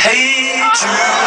hate you.